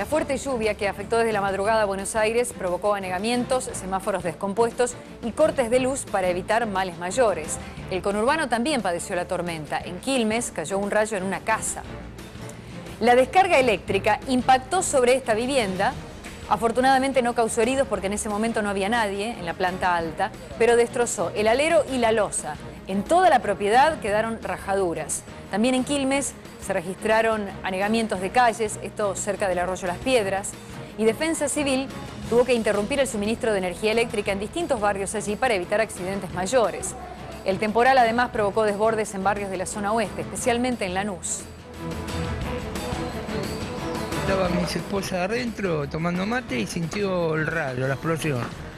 La fuerte lluvia que afectó desde la madrugada a Buenos Aires provocó anegamientos, semáforos descompuestos y cortes de luz para evitar males mayores. El conurbano también padeció la tormenta. En Quilmes cayó un rayo en una casa. La descarga eléctrica impactó sobre esta vivienda. Afortunadamente no causó heridos porque en ese momento no había nadie en la planta alta, pero destrozó el alero y la losa. En toda la propiedad quedaron rajaduras. También en Quilmes se registraron anegamientos de calles, esto cerca del arroyo Las Piedras, y Defensa Civil tuvo que interrumpir el suministro de energía eléctrica en distintos barrios allí para evitar accidentes mayores. El temporal además provocó desbordes en barrios de la zona oeste, especialmente en Lanús. Estaba mi esposa adentro tomando mate y sintió el rayo, la explosión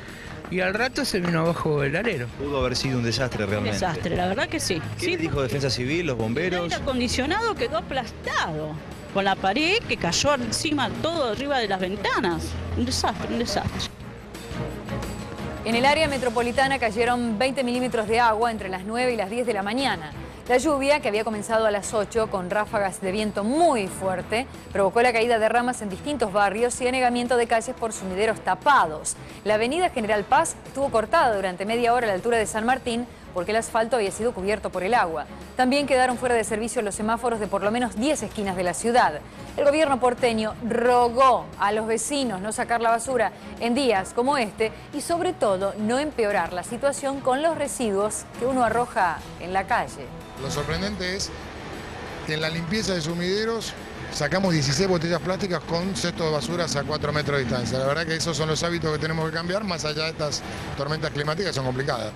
y al rato se vino abajo el alero. Pudo haber sido un desastre realmente. Un desastre, la verdad que sí. ¿Qué sí, dijo Defensa Civil, los bomberos? El acondicionado quedó aplastado con la pared que cayó encima todo arriba de las ventanas. Un desastre, un desastre. En el área metropolitana cayeron 20 milímetros de agua entre las 9 y las 10 de la mañana. La lluvia, que había comenzado a las 8 con ráfagas de viento muy fuerte, provocó la caída de ramas en distintos barrios y anegamiento de calles por sumideros tapados. La avenida General Paz estuvo cortada durante media hora a la altura de San Martín porque el asfalto había sido cubierto por el agua. También quedaron fuera de servicio los semáforos de por lo menos 10 esquinas de la ciudad. El gobierno porteño rogó a los vecinos no sacar la basura en días como este y sobre todo no empeorar la situación con los residuos que uno arroja en la calle. Lo sorprendente es que en la limpieza de sumideros sacamos 16 botellas plásticas con cestos de basuras a 4 metros de distancia. La verdad que esos son los hábitos que tenemos que cambiar, más allá de estas tormentas climáticas son complicadas.